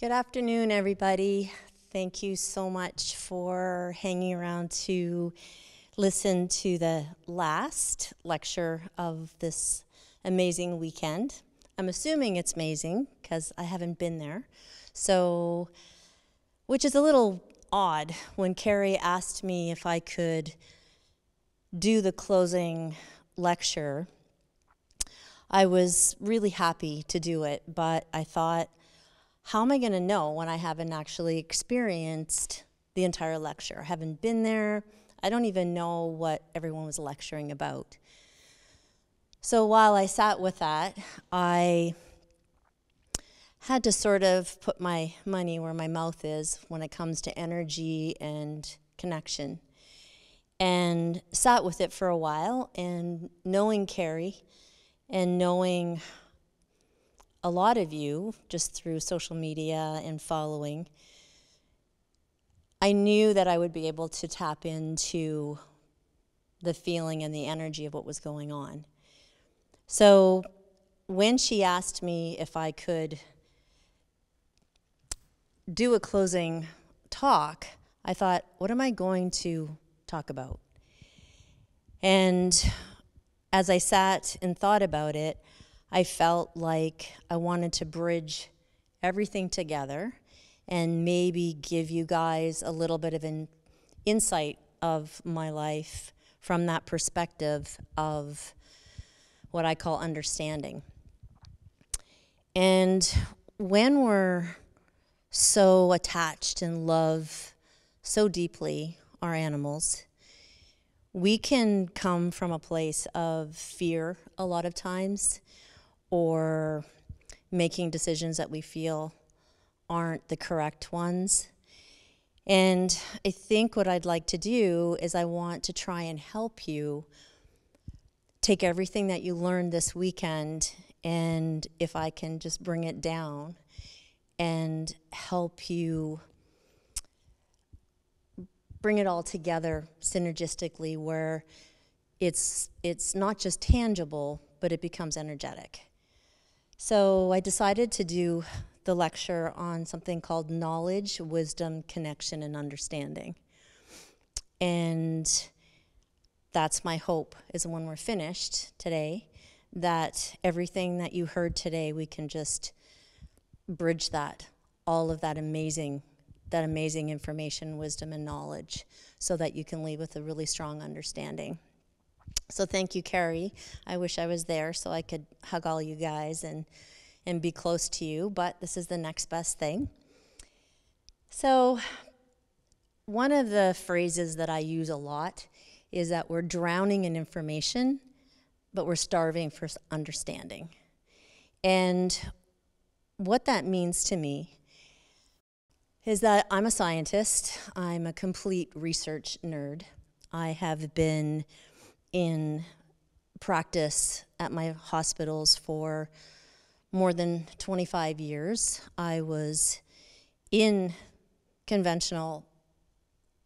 Good afternoon, everybody. Thank you so much for hanging around to listen to the last lecture of this amazing weekend. I'm assuming it's amazing because I haven't been there. So, which is a little odd when Carrie asked me if I could do the closing lecture. I was really happy to do it, but I thought how am I going to know when I haven't actually experienced the entire lecture? I haven't been there. I don't even know what everyone was lecturing about. So while I sat with that, I had to sort of put my money where my mouth is when it comes to energy and connection. And sat with it for a while, and knowing Carrie and knowing a lot of you just through social media and following, I knew that I would be able to tap into the feeling and the energy of what was going on. So when she asked me if I could do a closing talk, I thought, what am I going to talk about? And as I sat and thought about it, I felt like I wanted to bridge everything together and maybe give you guys a little bit of an insight of my life from that perspective of what I call understanding. And when we're so attached and love so deeply our animals, we can come from a place of fear a lot of times or making decisions that we feel aren't the correct ones. And I think what I'd like to do is I want to try and help you take everything that you learned this weekend and if I can just bring it down and help you bring it all together synergistically where it's it's not just tangible but it becomes energetic. So I decided to do the lecture on something called knowledge, wisdom, connection, and understanding. And that's my hope is when we're finished today, that everything that you heard today, we can just bridge that, all of that amazing, that amazing information, wisdom, and knowledge, so that you can leave with a really strong understanding. So thank you, Carrie. I wish I was there so I could hug all you guys and, and be close to you, but this is the next best thing. So, one of the phrases that I use a lot is that we're drowning in information, but we're starving for understanding. And what that means to me is that I'm a scientist, I'm a complete research nerd. I have been in practice at my hospitals for more than 25 years. I was in conventional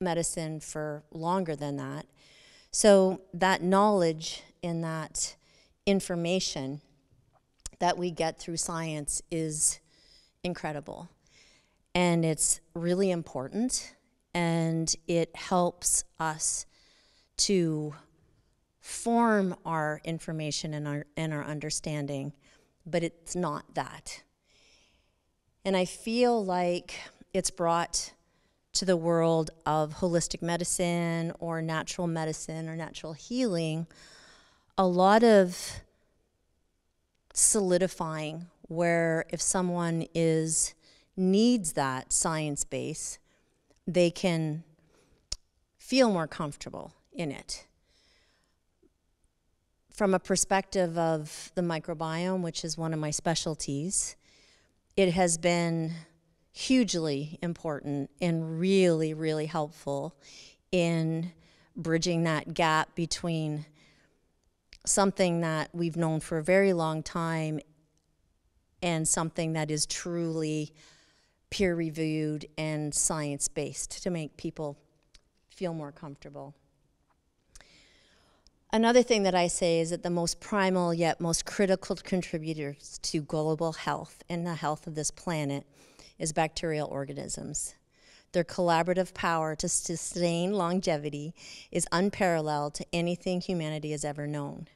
medicine for longer than that. So, that knowledge and that information that we get through science is incredible. And it's really important, and it helps us to form our information and our, and our understanding, but it's not that. And I feel like it's brought to the world of holistic medicine or natural medicine or natural healing a lot of solidifying where if someone is needs that science base they can feel more comfortable in it from a perspective of the microbiome, which is one of my specialties, it has been hugely important and really, really helpful in bridging that gap between something that we've known for a very long time and something that is truly peer reviewed and science based to make people feel more comfortable. Another thing that I say is that the most primal yet most critical contributors to global health and the health of this planet is bacterial organisms. Their collaborative power to sustain longevity is unparalleled to anything humanity has ever known.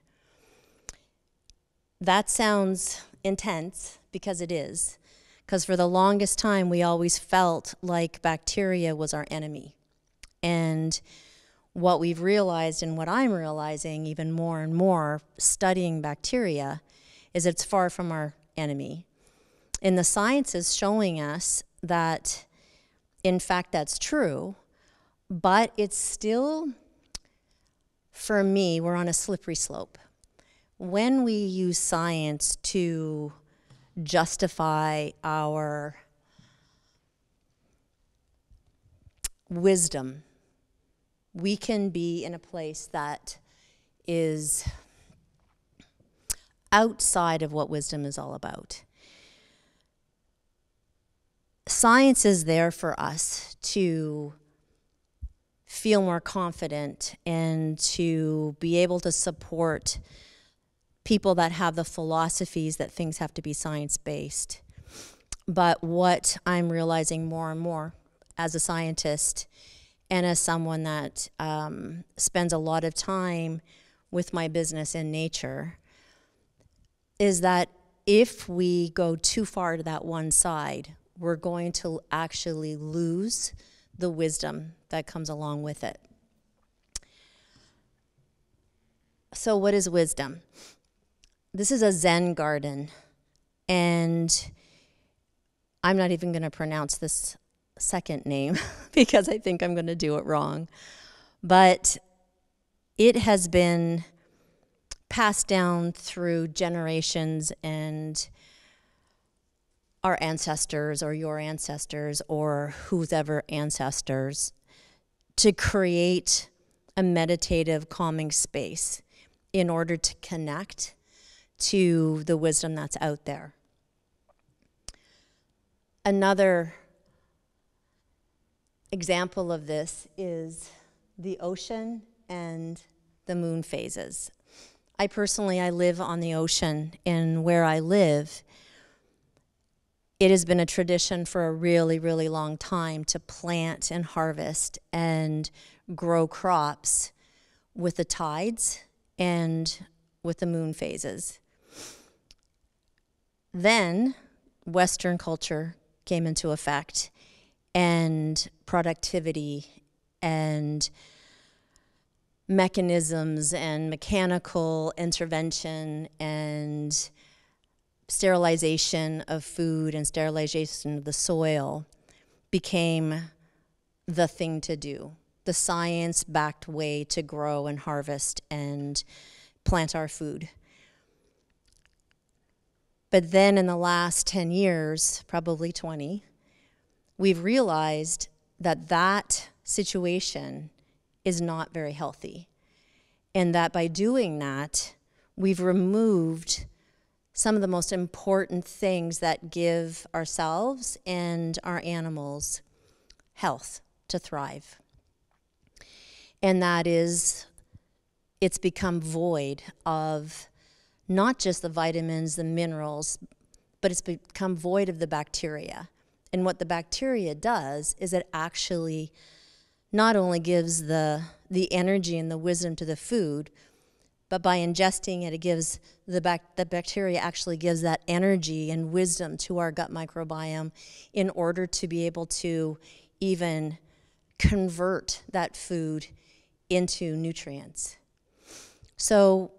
That sounds intense because it is, because for the longest time we always felt like bacteria was our enemy. And what we've realized and what I'm realizing even more and more studying bacteria is it's far from our enemy. And the science is showing us that in fact, that's true, but it's still, for me, we're on a slippery slope. When we use science to justify our wisdom, we can be in a place that is outside of what wisdom is all about science is there for us to feel more confident and to be able to support people that have the philosophies that things have to be science based. But what I'm realizing more and more as a scientist and as someone that um, spends a lot of time with my business in nature is that if we go too far to that one side, we're going to actually lose the wisdom that comes along with it. So, what is wisdom? This is a Zen garden, and I'm not even going to pronounce this second name because I think I'm going to do it wrong. But it has been passed down through generations and our ancestors or your ancestors or whose ever ancestors to create a meditative, calming space in order to connect to the wisdom that's out there. Another example of this is the ocean and the moon phases. I personally I live on the ocean and where I live it has been a tradition for a really, really long time to plant and harvest and grow crops with the tides and with the moon phases. Then Western culture came into effect, and productivity and mechanisms and mechanical intervention and sterilization of food and sterilization of the soil became the thing to do, the science backed way to grow and harvest and plant our food. But then in the last 10 years, probably 20, we've realized that that situation is not very healthy. And that by doing that, we've removed some of the most important things that give ourselves and our animals health to thrive. And that is, it's become void of not just the vitamins, the minerals, but it's become void of the bacteria. And what the bacteria does is it actually not only gives the, the energy and the wisdom to the food, but by ingesting it, it gives the, bac- the bacteria actually gives that energy and wisdom to our gut microbiome in order to be able to even convert that food into nutrients. So,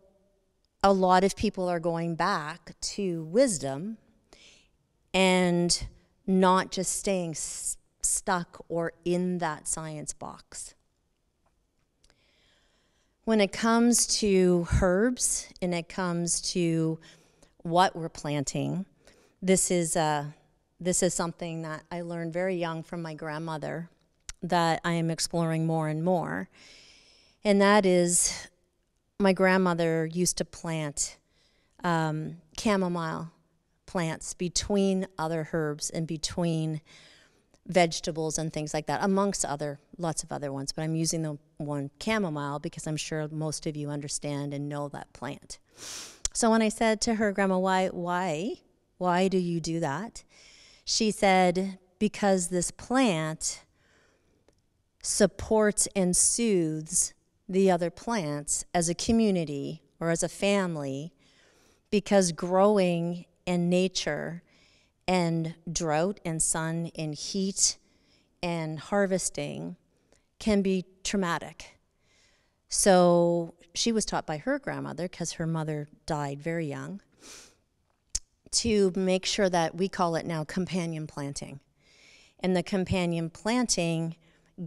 a lot of people are going back to wisdom and not just staying s- stuck or in that science box. When it comes to herbs and it comes to what we're planting, this is, uh, this is something that I learned very young from my grandmother that I am exploring more and more. And that is my grandmother used to plant um, chamomile plants between other herbs and between vegetables and things like that, amongst other lots of other ones. But I'm using the one chamomile because I'm sure most of you understand and know that plant. So when I said to her, Grandma, why, why, why do you do that? She said, because this plant supports and soothes the other plants as a community or as a family, because growing in nature and drought and sun and heat and harvesting can be traumatic. So she was taught by her grandmother, because her mother died very young, to make sure that we call it now companion planting. And the companion planting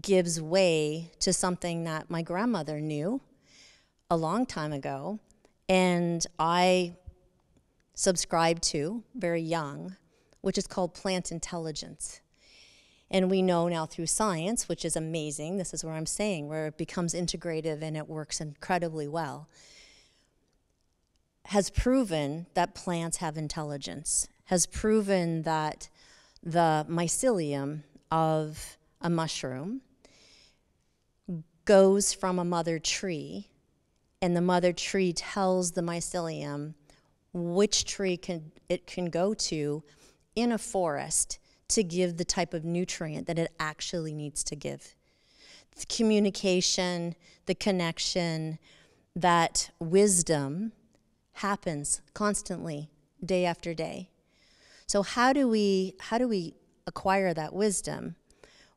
gives way to something that my grandmother knew a long time ago, and I subscribed to very young, which is called plant intelligence. And we know now through science, which is amazing, this is where I'm saying, where it becomes integrative and it works incredibly well, has proven that plants have intelligence, has proven that the mycelium of a mushroom goes from a mother tree, and the mother tree tells the mycelium which tree can, it can go to in a forest to give the type of nutrient that it actually needs to give. The communication, the connection, that wisdom happens constantly, day after day. So how do we how do we acquire that wisdom?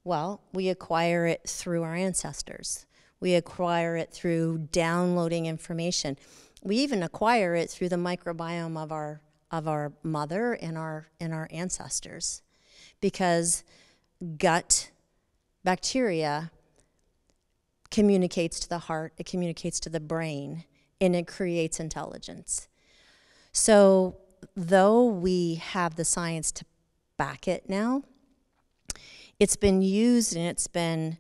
Well, we acquire it through our ancestors. We acquire it through downloading information. We even acquire it through the microbiome of our of our mother and our and our ancestors because gut bacteria communicates to the heart, it communicates to the brain, and it creates intelligence. So, though we have the science to back it now, it's been used and it's been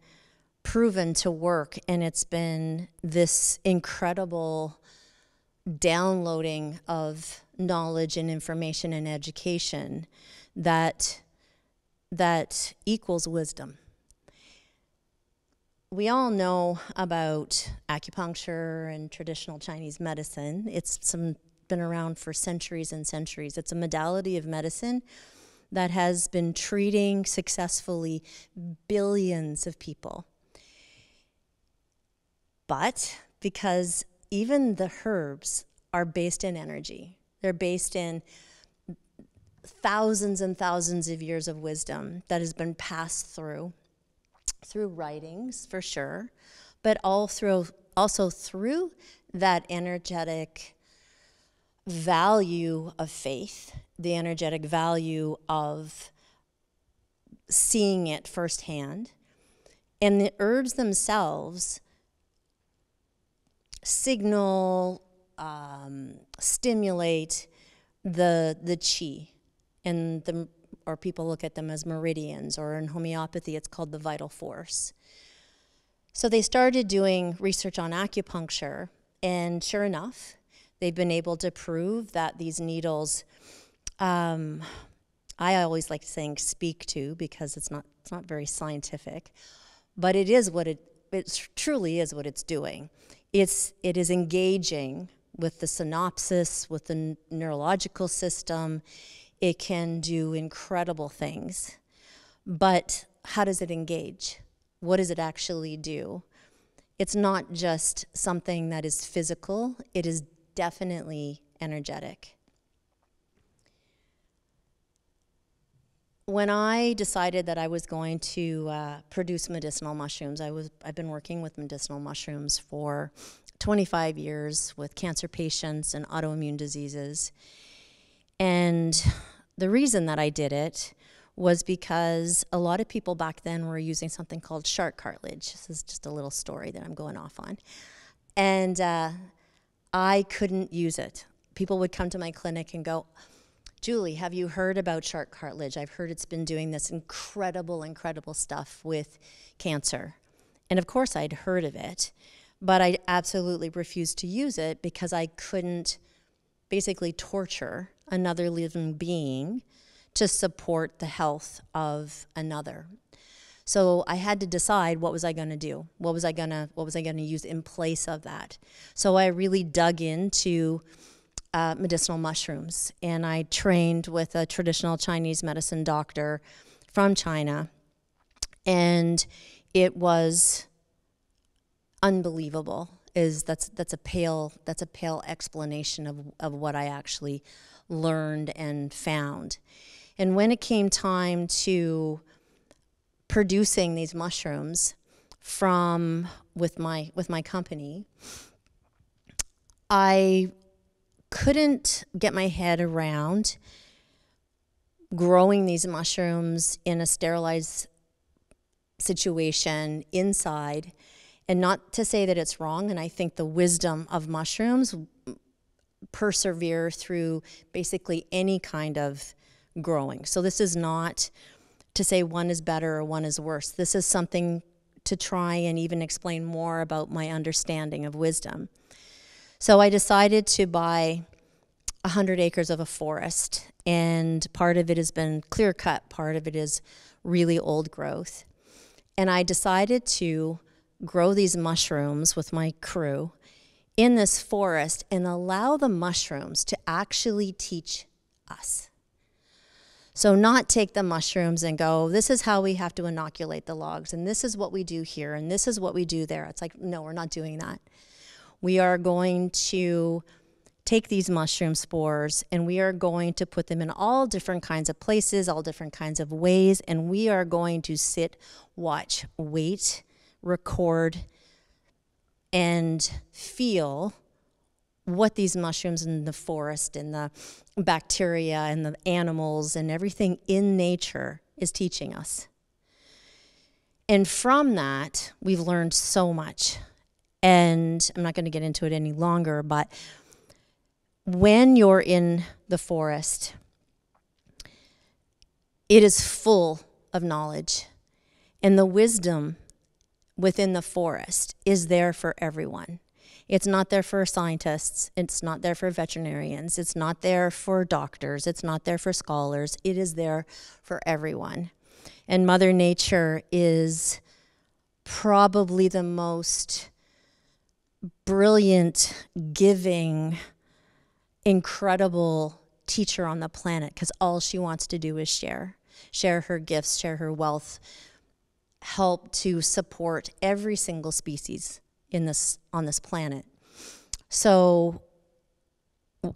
proven to work, and it's been this incredible downloading of knowledge and information and education that that equals wisdom. We all know about acupuncture and traditional Chinese medicine. It's some, been around for centuries and centuries. It's a modality of medicine that has been treating successfully billions of people. But because even the herbs are based in energy, they're based in thousands and thousands of years of wisdom that has been passed through, through writings for sure, but all through, also through that energetic value of faith, the energetic value of seeing it firsthand. And the herbs themselves signal, um, stimulate the, the chi, and the, or people look at them as meridians, or in homeopathy, it's called the vital force. So they started doing research on acupuncture, and sure enough, they've been able to prove that these needles, um, I always like saying speak to because it's not, it's not very scientific, but it is what it, it truly is what it's doing. It's, it is engaging with the synapses, with the neurological system, it can do incredible things. But how does it engage? What does it actually do? It's not just something that is physical, it is definitely energetic. When I decided that I was going to uh, produce medicinal mushrooms, I was, I've been working with medicinal mushrooms for 25 years with cancer patients and autoimmune diseases. And the reason that I did it was because a lot of people back then were using something called shark cartilage. This is just a little story that I'm going off on. And uh, I couldn't use it. People would come to my clinic and go, Julie, have you heard about shark cartilage? I've heard it's been doing this incredible, incredible stuff with cancer. And of course, I'd heard of it, but I absolutely refused to use it because I couldn't basically torture another living being to support the health of another. So I had to decide what was I going to do? What was I going to what was I going to use in place of that? So I really dug into uh, medicinal mushrooms. And I trained with a traditional Chinese medicine doctor from China. And it was unbelievable is that's that's a pale that's a pale explanation of, of what I actually learned and found. And when it came time to producing these mushrooms from with my with my company, I couldn't get my head around growing these mushrooms in a sterilized situation inside. And not to say that it's wrong and i think the wisdom of mushrooms persevere through basically any kind of growing. So this is not to say one is better or one is worse. This is something to try and even explain more about my understanding of wisdom so i decided to buy 100 acres of a forest and part of it has been clear cut part of it is really old growth and i decided to grow these mushrooms with my crew in this forest and allow the mushrooms to actually teach us. So, not take the mushrooms and go, this is how we have to inoculate the logs, and this is what we do here, and this is what we do there. It's like, no, we're not doing that. We are going to take these mushroom spores and we are going to put them in all different kinds of places, all different kinds of ways, and we are going to sit, watch, wait, record, and feel what these mushrooms in the forest and the bacteria and the animals and everything in nature is teaching us. And from that, we've learned so much. And I'm not going to get into it any longer, but when you're in the forest, it is full of knowledge. And the wisdom within the forest is there for everyone. It's not there for scientists, it's not there for veterinarians, it's not there for doctors, it's not there for scholars, it is there for everyone. And Mother Nature is probably the most brilliant, giving, incredible teacher on the planet because all she wants to do is share. Share her gifts, share her wealth help to support every single species in this on this planet. So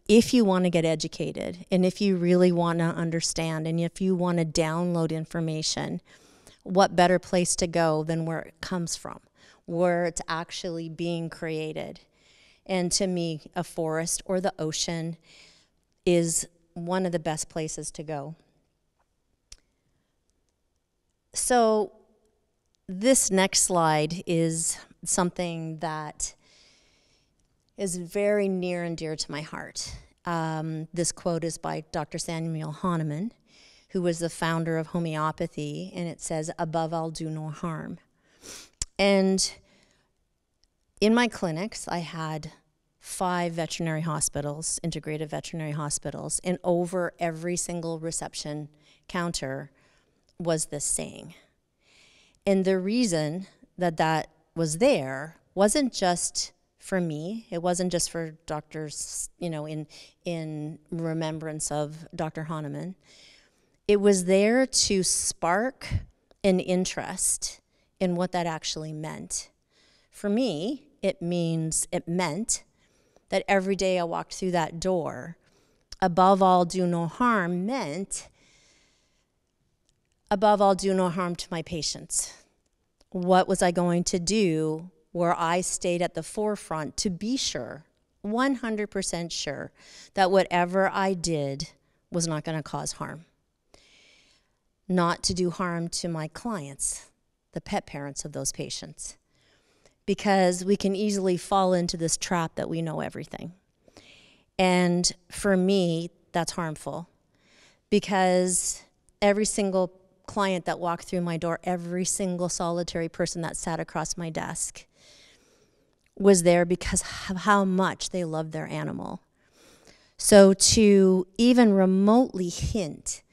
if you want to get educated and if you really want to understand and if you want to download information, what better place to go than where it comes from, where it's actually being created. And to me, a forest or the ocean is one of the best places to go. So, this next slide is something that is very near and dear to my heart. Um, this quote is by Dr. Samuel Hahnemann, who was the founder of homeopathy, and it says, Above all, do no harm. And in my clinics, I had five veterinary hospitals, integrated veterinary hospitals, and over every single reception counter was this saying and the reason that that was there wasn't just for me. It wasn't just for doctors, you know, in in remembrance of Dr. Hahnemann. It was there to spark an interest in what that actually meant. For me, it means it meant that every day I walked through that door, above all, do no harm meant above all, do no harm to my patients. What was I going to do where I stayed at the forefront to be sure, 100% sure, that whatever I did was not going to cause harm? Not to do harm to my clients, the pet parents of those patients. Because we can easily fall into this trap that we know everything. And for me, that's harmful because every single client that walked through my door, every single solitary person that sat across my desk was there because of how much they loved their animal. So to even remotely hint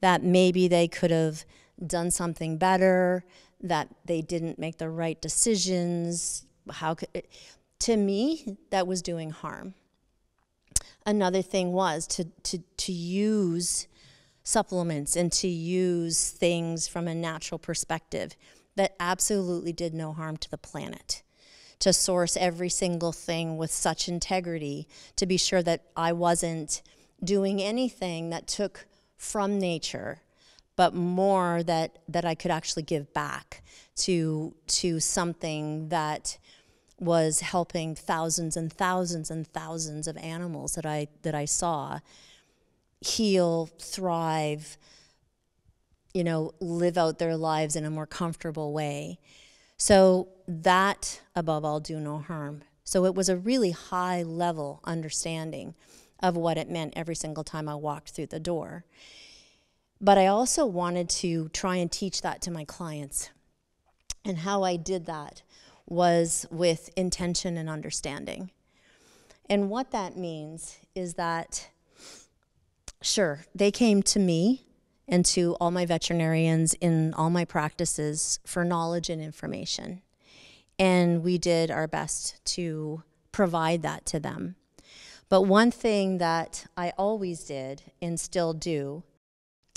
that maybe they could have done something better, that they didn't make the right decisions, how could it, to me that was doing harm. another thing was to, to, to use supplements and to use things from a natural perspective that absolutely did no harm to the planet. To source every single thing with such integrity, to be sure that I wasn't doing anything that took from nature, but more that, that I could actually give back to, to something that was helping thousands and thousands and thousands of animals that I, that I saw heal, thrive, you know, live out their lives in a more comfortable way. So that, above all, do no harm. So it was a really high level understanding of what it meant every single time I walked through the door. But I also wanted to try and teach that to my clients. And how I did that was with intention and understanding. And what that means is that, sure, they came to me and to all my veterinarians in all my practices for knowledge and information. And we did our best to provide that to them. But one thing that I always did and still do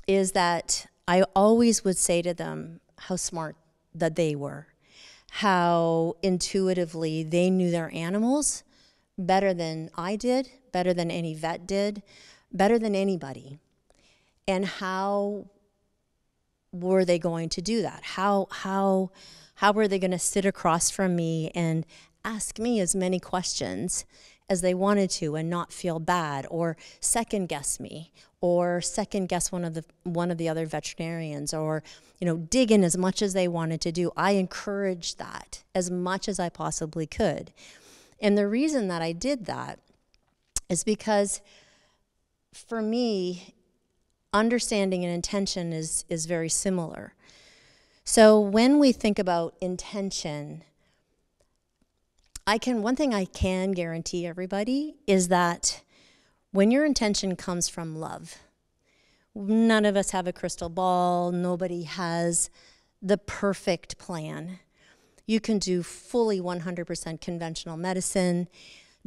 is that I always would say to them how smart that they were how intuitively they knew their animals better than I did, better than any vet did, better than anybody. And how were they going to do that? How how how were they going to sit across from me and ask me as many questions as they wanted to and not feel bad or second guess me or second guess one of the one of the other veterinarians or you know dig in as much as they wanted to do. I encouraged that as much as i possibly could. And the reason that i did that is because for me understanding and intention is is very similar. So when we think about intention I can, one thing I can guarantee everybody is that when your intention comes from love, none of us have a crystal ball, nobody has the perfect plan. You can do fully 100% conventional medicine,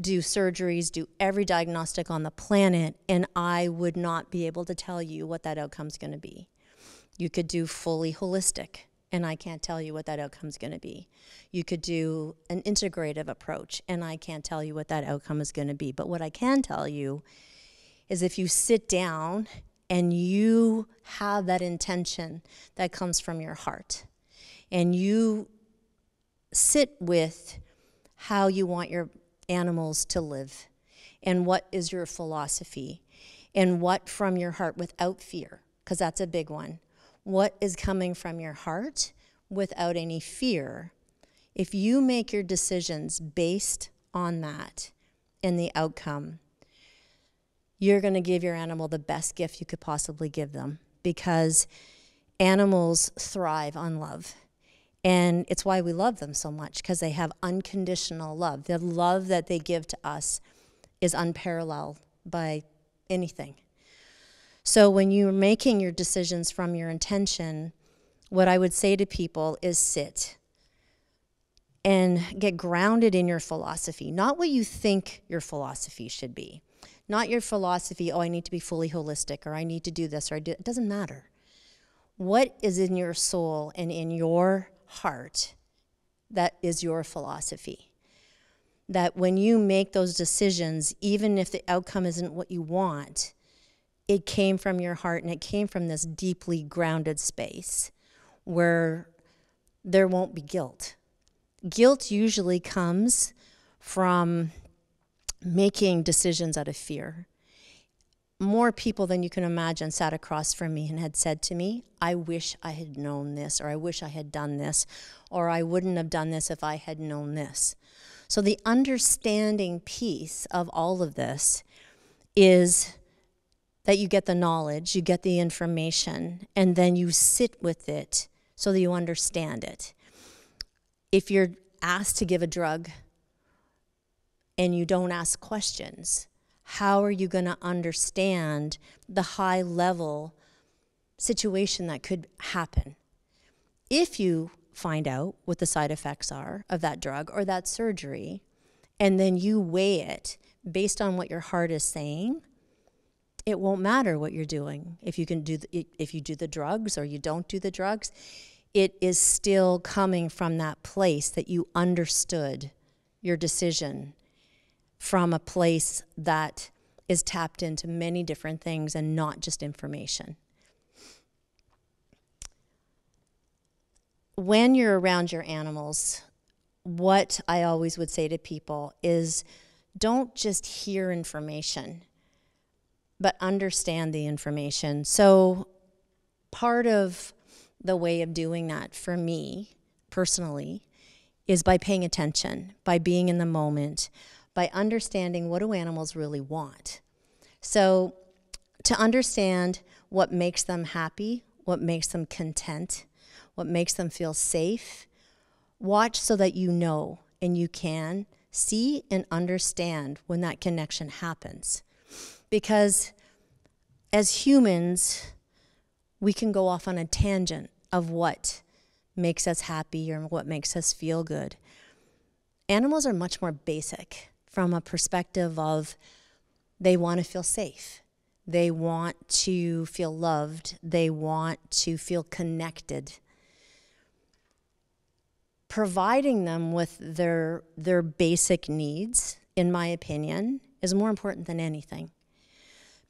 do surgeries, do every diagnostic on the planet, and I would not be able to tell you what that outcome is going to be. You could do fully holistic and I can't tell you what that outcome is going to be. You could do an integrative approach, and I can't tell you what that outcome is going to be. But what I can tell you is if you sit down and you have that intention that comes from your heart, and you sit with how you want your animals to live, and what is your philosophy, and what from your heart without fear, because that's a big one what is coming from your heart without any fear. If you make your decisions based on that and the outcome, you're going to give your animal the best gift you could possibly give them because animals thrive on love. And it's why we love them so much because they have unconditional love. The love that they give to us is unparalleled by anything. So when you're making your decisions from your intention, what I would say to people is sit and get grounded in your philosophy, not what you think your philosophy should be. Not your philosophy, oh, I need to be fully holistic or I need to do this or I do it doesn't matter. What is in your soul and in your heart that is your philosophy? That when you make those decisions, even if the outcome isn't what you want, it came from your heart and it came from this deeply grounded space where there won't be guilt. Guilt usually comes from making decisions out of fear. More people than you can imagine sat across from me and had said to me, I wish I had known this, or I wish I had done this, or I wouldn't have done this if I had known this. So, the understanding piece of all of this is that you get the knowledge, you get the information, and then you sit with it so that you understand it. If you're asked to give a drug and you don't ask questions, how are you going to understand the high level situation that could happen? If you find out what the side effects are of that drug or that surgery, and then you weigh it based on what your heart is saying, it won't matter what you're doing. If you can do the, if you do the drugs or you don't do the drugs, it is still coming from that place that you understood your decision from a place that is tapped into many different things and not just information. When you're around your animals, what I always would say to people is don't just hear information, but understand the information. So, part of the way of doing that for me personally is by paying attention, by being in the moment, by understanding what do animals really want. So, to understand what makes them happy, what makes them content, what makes them feel safe, watch so that you know and you can see and understand when that connection happens. Because as humans, we can go off on a tangent of what makes us happy or what makes us feel good. Animals are much more basic from a perspective of they want to feel safe. They want to feel loved. They want to feel connected. Providing them with their, their basic needs, in my opinion, is more important than anything.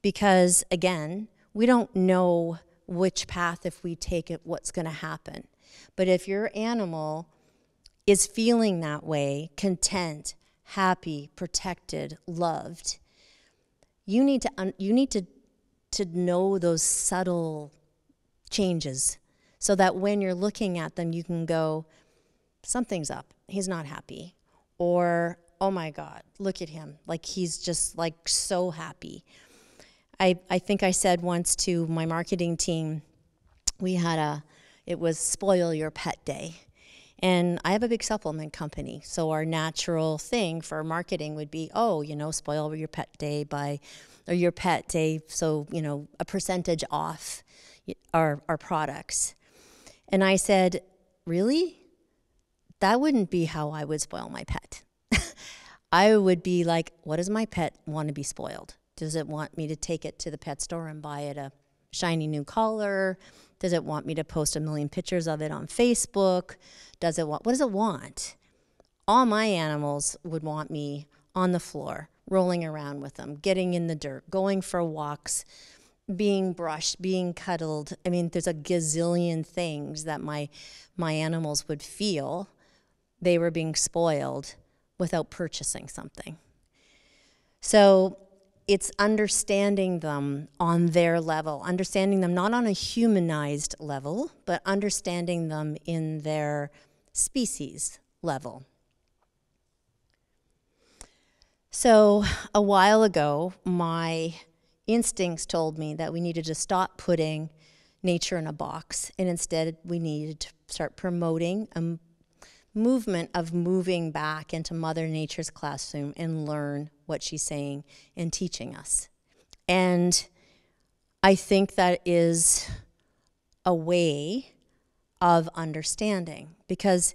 Because again, we don't know which path, if we take it, what's going to happen. But if your animal is feeling that way, content, happy, protected, loved, you need to you need to to know those subtle changes so that when you're looking at them you can go something's up. He's not happy. Or oh my god, look at him. Like he's just like so happy I, I think I said once to my marketing team, we had a, it was Spoil Your Pet Day. And I have a big supplement company. So our natural thing for marketing would be, oh, you know, spoil your pet day by, or your pet day, so, you know, a percentage off our, our products. And I said, really? That wouldn't be how I would spoil my pet. I would be like, what does my pet want to be spoiled? Does it want me to take it to the pet store and buy it a shiny new collar? Does it want me to post a million pictures of it on Facebook? Does it want what does it want? All my animals would want me on the floor, rolling around with them, getting in the dirt, going for walks, being brushed, being cuddled. I mean, there's a gazillion things that my my animals would feel they were being spoiled without purchasing something. So it's understanding them on their level, understanding them not on a humanized level, but understanding them in their species level. So, a while ago, my instincts told me that we needed to stop putting nature in a box and instead we needed to start promoting a movement of moving back into Mother Nature's classroom and learn what she's saying and teaching us. And I think that is a way of understanding because,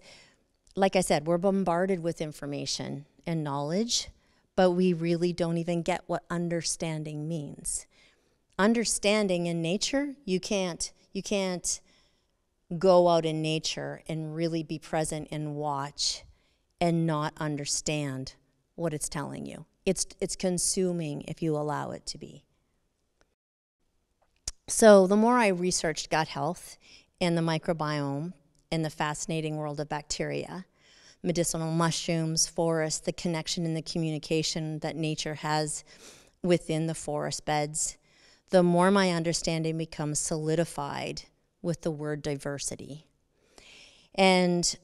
like I said, we're bombarded with information and knowledge, but we really don't even get what understanding means. Understanding in nature, you can't you can't go out in nature and really be present and watch and not understand what it's telling you. It's, it's consuming if you allow it to be. So, the more I researched gut health and the microbiome and the fascinating world of bacteria, medicinal mushrooms, forests, the connection and the communication that nature has within the forest beds, the more my understanding becomes solidified with the word diversity. And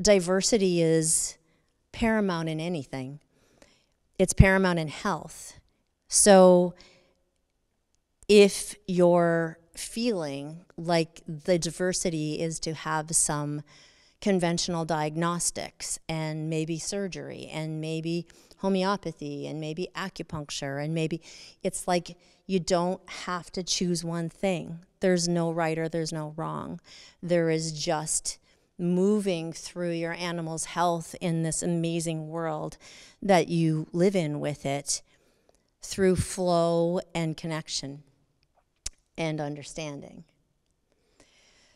diversity is paramount in anything, it's paramount in health. So if you're feeling like the diversity is to have some conventional diagnostics and maybe surgery and maybe homeopathy and maybe acupuncture and maybe it's like you don't have to choose one thing. There's no right or there's no wrong. There is just moving through your animal's health in this amazing world that you live in with it through flow and connection and understanding.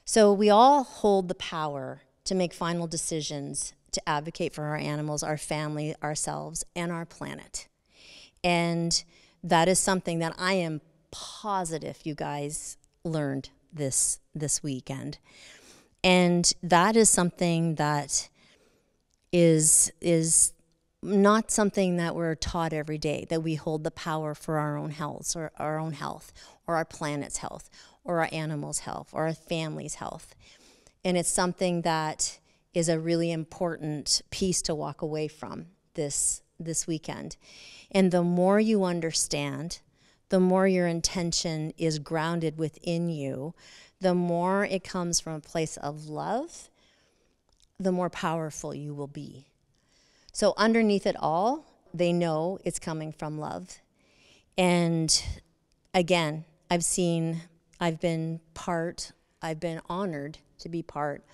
So we all hold the power to make final decisions to advocate for our animals, our family, ourselves, and our planet. And that is something that I am positive you guys learned this this weekend. And that is something that is is not something that we're taught every day that we hold the power for our own health or our own health or our planet's health or our animals' health or our family's health. And it's something that is a really important piece to walk away from this this weekend. And the more you understand, the more your intention is grounded within you, the more it comes from a place of love, the more powerful you will be. So, underneath it all, they know it's coming from love. And again, I've seen, I've been part, I've been honored to be part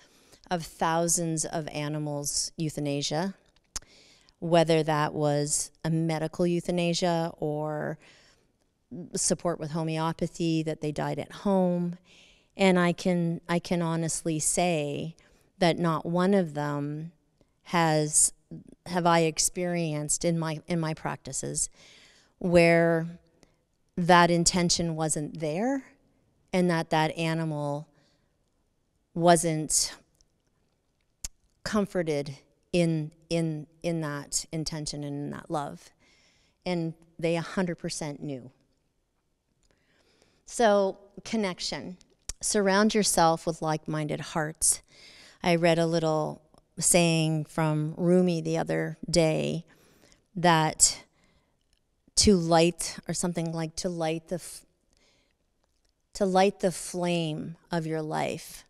of thousands of animals' euthanasia, whether that was a medical euthanasia or support with homeopathy, that they died at home. And I can, I can honestly say that not one of them has have I experienced in my in my practices where that intention wasn't there and that that animal wasn't comforted in in in that intention and in that love. And they 100% knew. So connection surround yourself with like-minded hearts. I read a little saying from rumi the other day that to light or something like to light the to light the flame of your life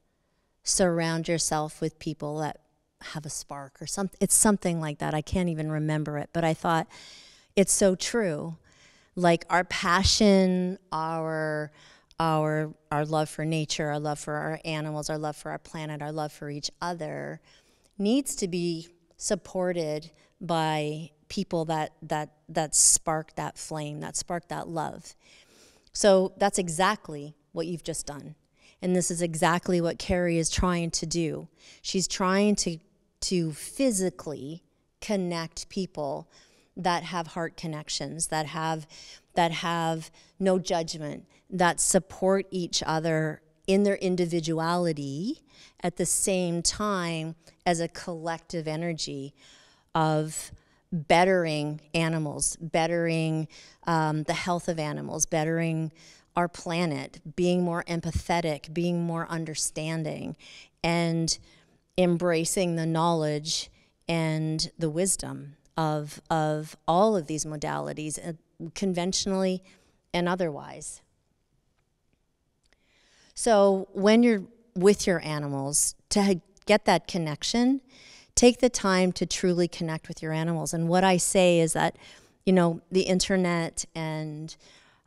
surround yourself with people that have a spark or something it's something like that. I can't even remember it but i thought it's so true. Like our passion our our our love for nature our love for our animals our love for our planet our love for each other needs to be supported by people that that that spark that flame, that spark that love. So that's exactly what you've just done. And this is exactly what Carrie is trying to do. She's trying to to physically connect people that have heart connections, that have that have no judgment, that support each other in their individuality at the same time as a collective energy of bettering animals, bettering um, the health of animals, bettering our planet, being more empathetic, being more understanding, and embracing the knowledge and the wisdom of, of all of these modalities, conventionally and otherwise. So, when you're with your animals, to get that connection, take the time to truly connect with your animals. And what I say is that, you know, the internet and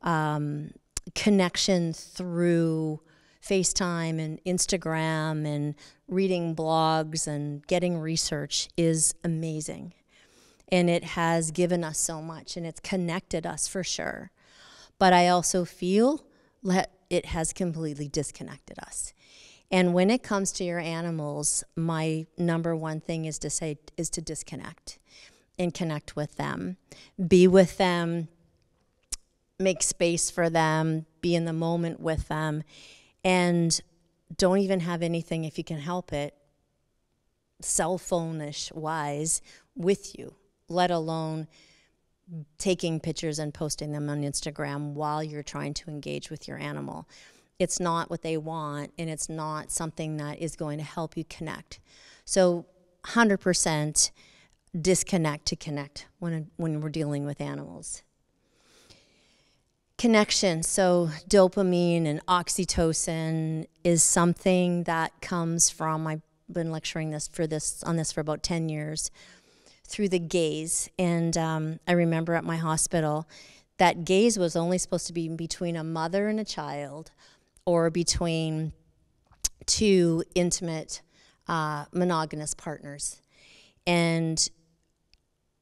um, connection through FaceTime and Instagram and reading blogs and getting research is amazing. And it has given us so much and it's connected us for sure. But I also feel that it has completely disconnected us. And when it comes to your animals, my number one thing is to say is to disconnect and connect with them. Be with them, make space for them, be in the moment with them, and don't even have anything if you can help it cell phone-ish wise with you, let alone taking pictures and posting them on Instagram while you're trying to engage with your animal it's not what they want and it's not something that is going to help you connect. So 100% disconnect to connect when, when we're dealing with animals. Connection, so dopamine and oxytocin is something that comes from, I've been lecturing this for this on this for about 10 years, through the gaze. And um, I remember at my hospital, that gaze was only supposed to be between a mother and a child or between two intimate uh, monogamous partners. And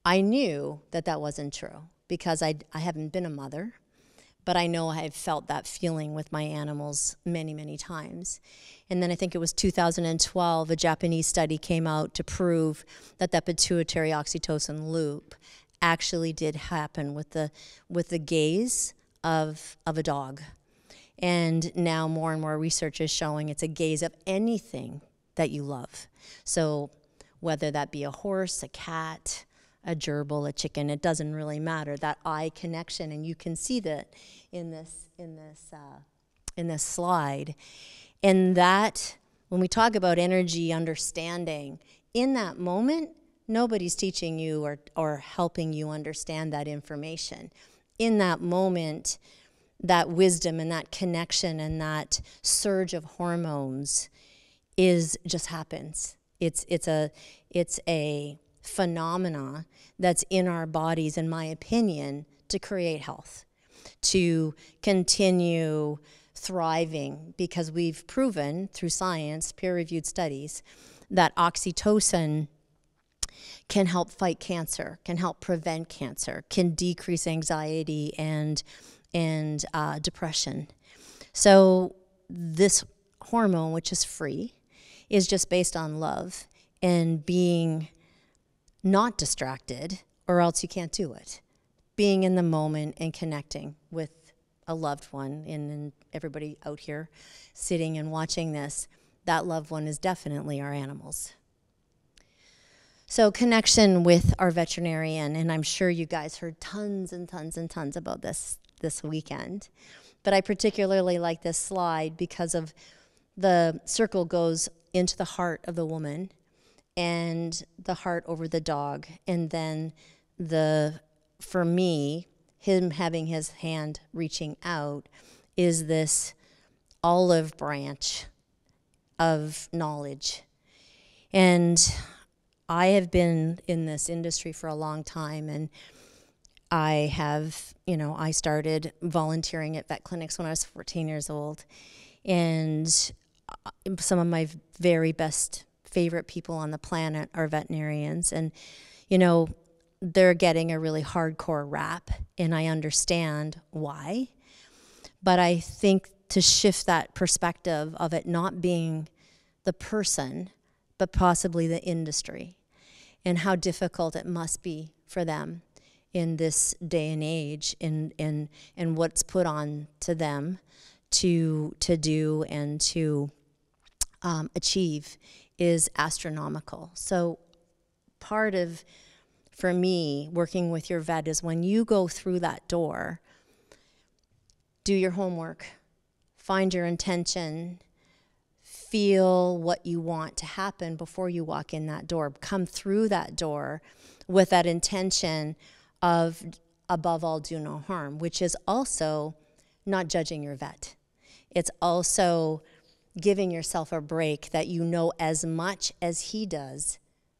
I knew that that wasn't true because I, I haven't been a mother, but I know I've felt that feeling with my animals many, many times. And then I think it was 2012, a Japanese study came out to prove that that pituitary oxytocin loop actually did happen with the, with the gaze of, of a dog. And now more and more research is showing it's a gaze of anything that you love. So whether that be a horse, a cat, a gerbil, a chicken, it doesn't really matter. That eye connection, and you can see that in this in this uh, in this slide. And that when we talk about energy understanding, in that moment, nobody's teaching you or, or helping you understand that information. In that moment, that wisdom and that connection and that surge of hormones is just happens. It's it's a it's a phenomena that's in our bodies, in my opinion, to create health, to continue thriving, because we've proven through science, peer reviewed studies, that oxytocin can help fight cancer, can help prevent cancer, can decrease anxiety and, and uh, depression. So, this hormone, which is free, is just based on love and being not distracted, or else you can't do it. Being in the moment and connecting with a loved one, and, and everybody out here sitting and watching this, that loved one is definitely our animals. So, connection with our veterinarian, and I'm sure you guys heard tons and tons and tons about this this weekend. But I particularly like this slide because of the circle goes into the heart of the woman and the heart over the dog. And then the, for me, him having his hand reaching out is this olive branch of knowledge. And I have been in this industry for a long time and I have, you know, I started volunteering at vet clinics when I was 14 years old. And uh, some of my very best favorite people on the planet are veterinarians. And, you know, they're getting a really hardcore rap, and I understand why. But I think to shift that perspective of it not being the person, but possibly the industry, and how difficult it must be for them in this day and age, and, and, and what's put on to them to, to do and to um, achieve is astronomical. So, part of, for me, working with your vet is when you go through that door, do your homework, find your intention, feel what you want to happen before you walk in that door. Come through that door with that intention of, above all, do no harm, which is also not judging your vet. It's also giving yourself a break that you know as much as he does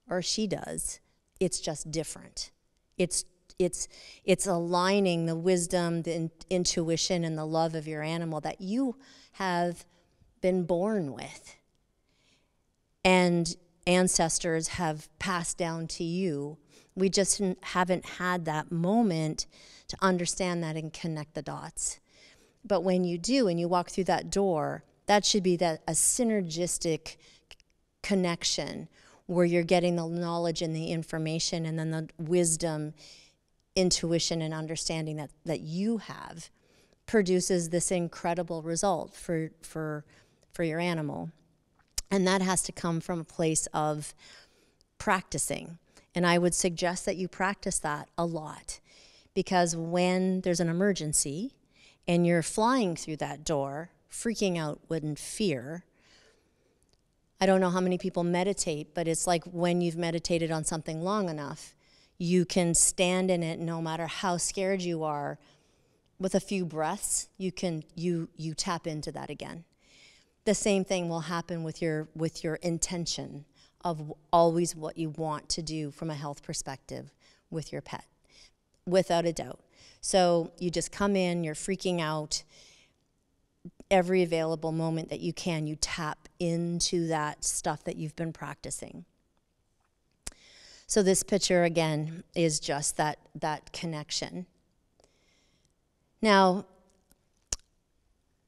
or she does. It's just different. It's it's it's aligning the wisdom, the in, intuition, and the love of your animal that you have been born with, and ancestors have passed down to you. We just haven't had that moment to understand that and connect the dots. But when you do, and you walk through that door, that should be that a synergistic connection where you're getting the knowledge and the information and then the wisdom, intuition, and understanding that, that you have produces this incredible result for, for, for your animal. And that has to come from a place of practicing. And I would suggest that you practice that a lot because when there's an emergency and you're flying through that door, freaking out in fear. I don't know how many people meditate, but it's like when you've meditated on something long enough, you can stand in it no matter how scared you are. With a few breaths, you can you you tap into that again. The same thing will happen with your with your intention of always what you want to do from a health perspective with your pet. Without a doubt. So you just come in, you're freaking out, every available moment that you can, you tap into that stuff that you've been practicing. So this picture again is just that that connection. Now,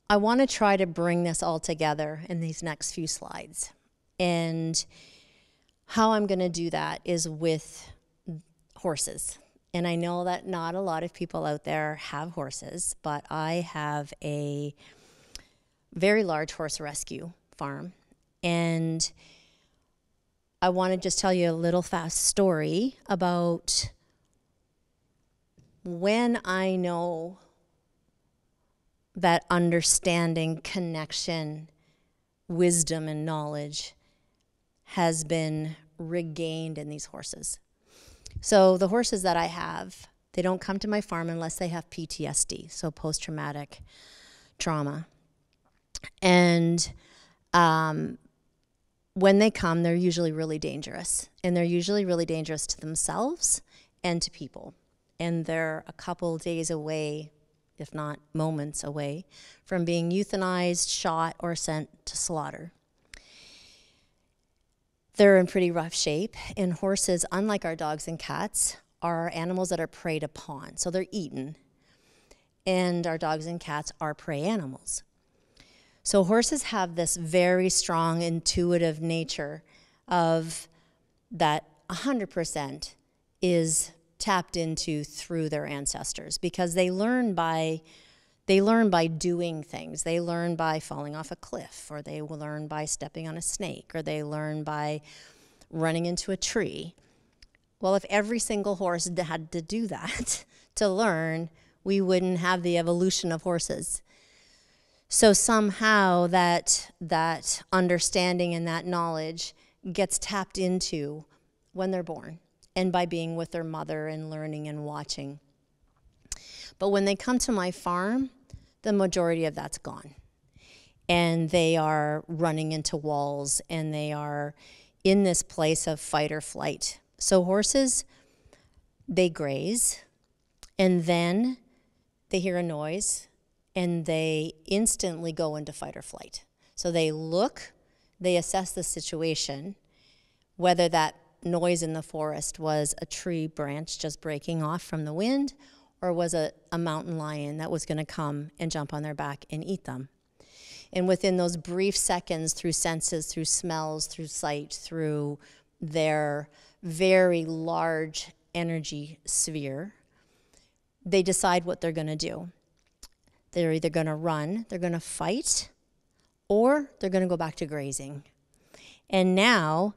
I want to try to bring this all together in these next few slides. And how I'm going to do that is with horses. And I know that not a lot of people out there have horses, but I have a very large horse rescue farm. And I want to just tell you a little fast story about when I know that understanding, connection, wisdom, and knowledge has been regained in these horses. So, the horses that I have, they don't come to my farm unless they have PTSD, so post traumatic trauma. And um, when they come, they're usually really dangerous. And they're usually really dangerous to themselves and to people. And they're a couple days away, if not moments away, from being euthanized, shot, or sent to slaughter. They're in pretty rough shape. And horses, unlike our dogs and cats, are animals that are preyed upon. So they're eaten. And our dogs and cats are prey animals. So horses have this very strong intuitive nature of that 100% is tapped into through their ancestors because they learn by they learn by doing things. They learn by falling off a cliff or they learn by stepping on a snake or they learn by running into a tree. Well, if every single horse had to do that to learn, we wouldn't have the evolution of horses. So somehow that that understanding and that knowledge gets tapped into when they're born and by being with their mother and learning and watching. But when they come to my farm, the majority of that's gone. And they are running into walls and they are in this place of fight or flight. So horses, they graze and then they hear a noise and they instantly go into fight or flight. So they look, they assess the situation, whether that noise in the forest was a tree branch just breaking off from the wind or was a, a mountain lion that was going to come and jump on their back and eat them. And within those brief seconds, through senses, through smells, through sight, through their very large energy sphere, they decide what they're going to do. They're either going to run, they're going to fight, or they're going to go back to grazing. And now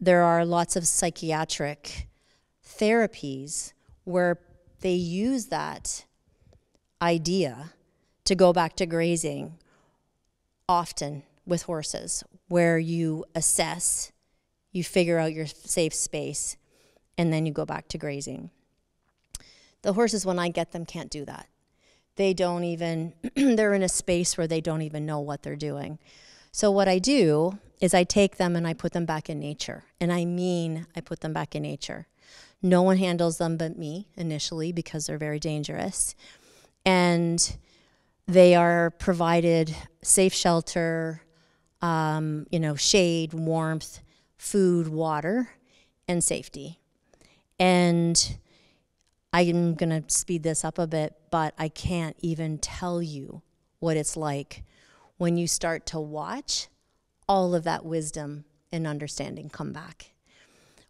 there are lots of psychiatric therapies where they use that idea to go back to grazing often with horses, where you assess, you figure out your safe space, and then you go back to grazing. The horses, when I get them, can't do that they don't even, they're in a space where they don't even know what they're doing. So, what I do is I take them and I put them back in nature. And I mean, I put them back in nature. No one handles them but me initially because they're very dangerous. And they are provided safe shelter, um, you know, shade, warmth, food, water, and safety. And I'm going to speed this up a bit, but I can't even tell you what it's like when you start to watch all of that wisdom and understanding come back.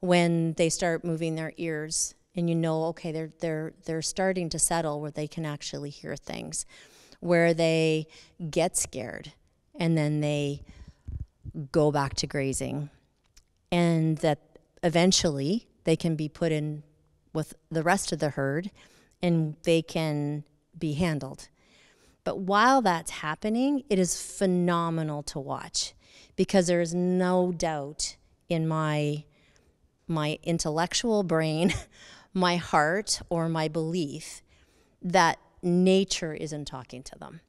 When they start moving their ears and you know, okay, they're, they're, they're starting to settle where they can actually hear things, where they get scared and then they go back to grazing. And that eventually they can be put in with the rest of the herd and they can be handled. But while that's happening, it is phenomenal to watch because there is no doubt in my my intellectual brain, my heart or my belief that nature isn't talking to them.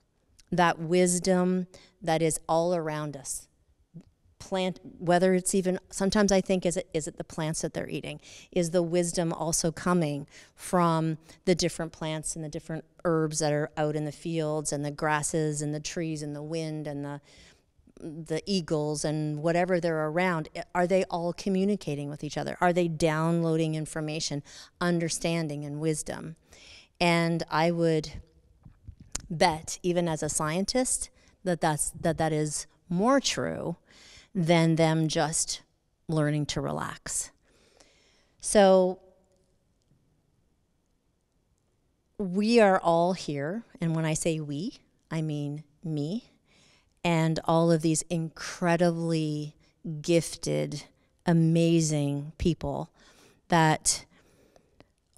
That wisdom that is all around us plant whether it's even sometimes i think is it is it the plants that they're eating? Is the wisdom also coming from the different plants and the different herbs that are out in the fields and the grasses and the trees and the wind and the the eagles and whatever they're around? Are they all communicating with each other? Are they downloading information understanding and wisdom? And i would bet even as a scientist that that's that that is more true than them just learning to relax. So we are all here, and when I say we, I mean me and all of these incredibly gifted, amazing people that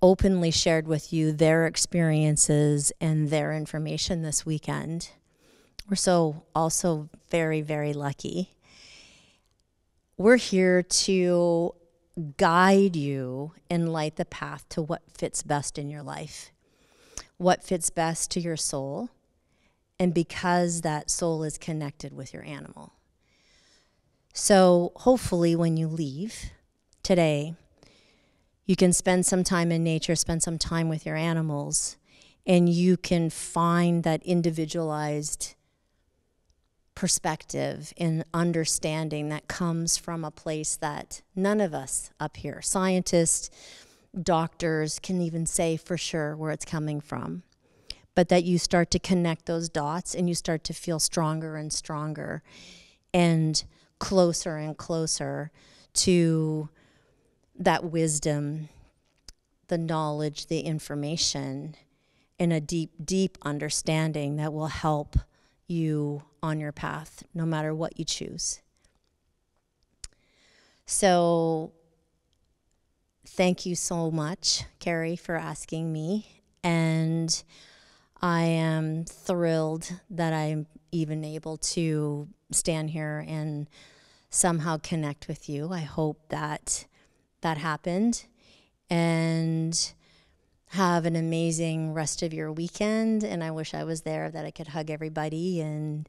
openly shared with you their experiences and their information this weekend. We're so also very, very lucky we're here to guide you and light the path to what fits best in your life, what fits best to your soul, and because that soul is connected with your animal. So, hopefully, when you leave today, you can spend some time in nature, spend some time with your animals, and you can find that individualized perspective and understanding that comes from a place that none of us up here, scientists, doctors, can even say for sure where it's coming from. But that you start to connect those dots and you start to feel stronger and stronger and closer and closer to that wisdom, the knowledge, the information, and a deep, deep understanding that will help you on your path, no matter what you choose. So, thank you so much, Carrie, for asking me. And I am thrilled that I'm even able to stand here and somehow connect with you. I hope that that happened. And have an amazing rest of your weekend. And I wish I was there that I could hug everybody and,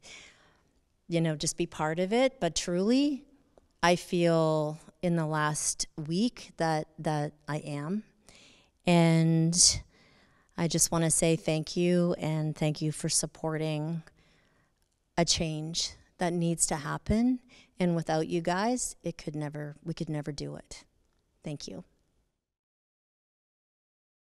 you know, just be part of it. But truly, I feel in the last week that that I am. And I just want to say thank you and thank you for supporting a change that needs to happen. And without you guys, it could never we could never do it. Thank you.